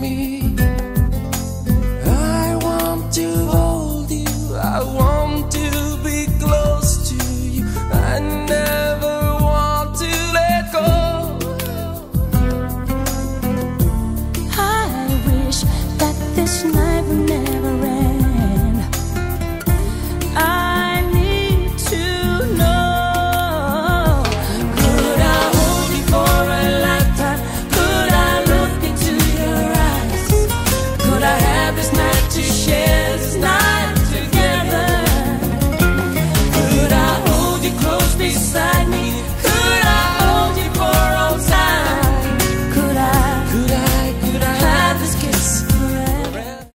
me. I want to hold you, I want to be close to you. I never want to let go. I wish that this night.